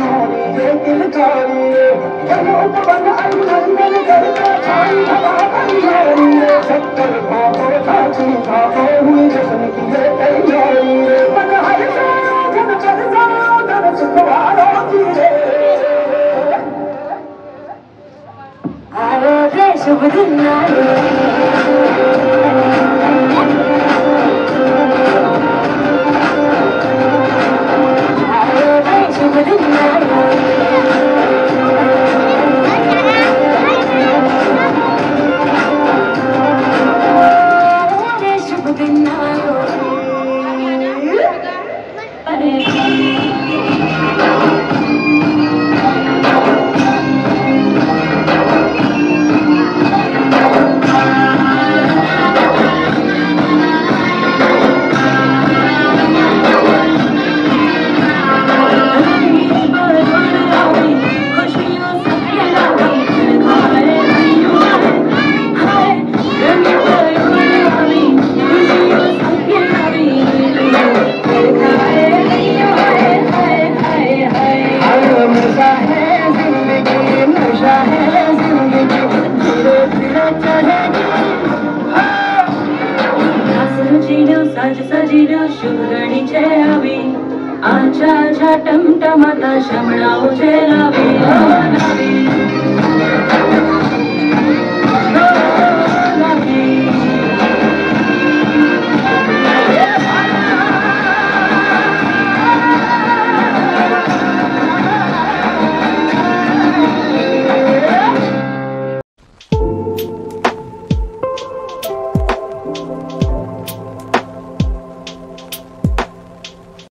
نالي کي ٿين ٿا ان کي ڪنهن کي ڪجهه ڪرڻو آهي ी आचाटमटा शमणे